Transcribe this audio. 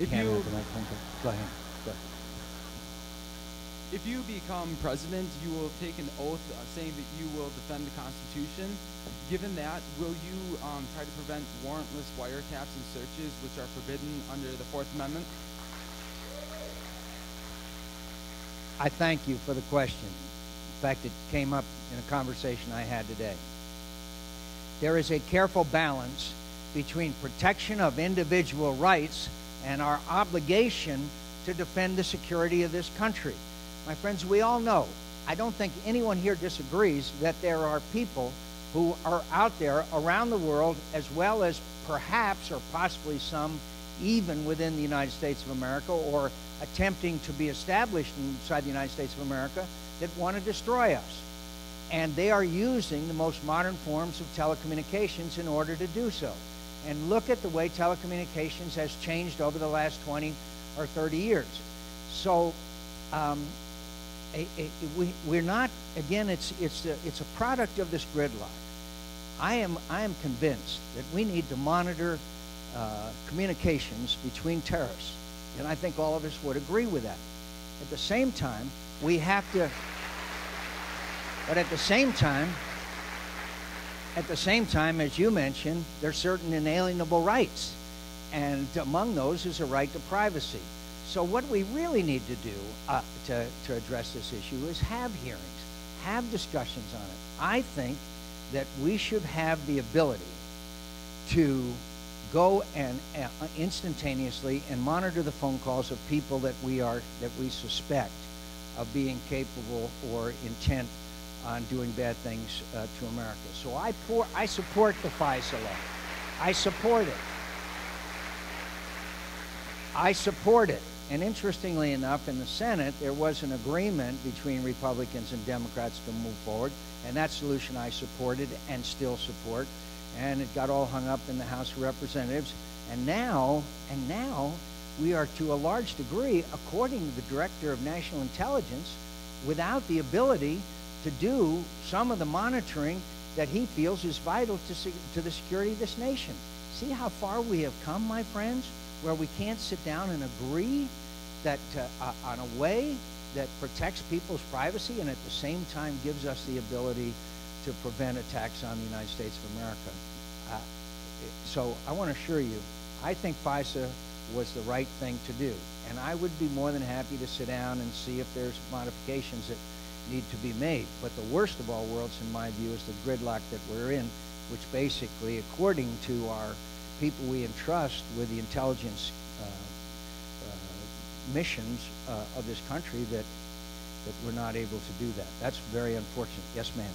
If you have the microphone. Go ahead. Go ahead. if you become president, you will take an oath uh, saying that you will defend the Constitution. Given that, will you um, try to prevent warrantless wiretaps and searches, which are forbidden under the Fourth Amendment? I thank you for the question. In fact, it came up in a conversation I had today. There is a careful balance between protection of individual rights and our obligation to defend the security of this country. My friends, we all know, I don't think anyone here disagrees that there are people who are out there around the world, as well as perhaps or possibly some even within the United States of America or attempting to be established inside the United States of America that want to destroy us. And they are using the most modern forms of telecommunications in order to do so. And look at the way telecommunications has changed over the last 20 or 30 years. So um, we, we're not, again, it's, it's, a, it's a product of this gridlock. I am, I am convinced that we need to monitor uh, communications between terrorists. And I think all of us would agree with that. At the same time, we have to, but at the same time, at the same time, as you mentioned, there's certain inalienable rights. And among those is a right to privacy. So what we really need to do uh, to, to address this issue is have hearings, have discussions on it. I think that we should have the ability to go and uh, instantaneously and monitor the phone calls of people that we are that we suspect of being capable or intent on doing bad things uh, to America. So I pour, I support the FISA law. I support it. I support it. And interestingly enough, in the Senate, there was an agreement between Republicans and Democrats to move forward, and that solution I supported and still support. And it got all hung up in the House of Representatives. And now, and now, we are to a large degree, according to the Director of National Intelligence, without the ability to do some of the monitoring that he feels is vital to, to the security of this nation. See how far we have come, my friends? where we can't sit down and agree that uh, uh, on a way that protects people's privacy and at the same time gives us the ability to prevent attacks on the United States of America. Uh, so I want to assure you, I think FISA was the right thing to do. And I would be more than happy to sit down and see if there's modifications that need to be made. But the worst of all worlds, in my view, is the gridlock that we're in, which basically, according to our people we entrust with the intelligence uh, uh, missions uh, of this country that that we're not able to do that. That's very unfortunate. Yes, ma'am.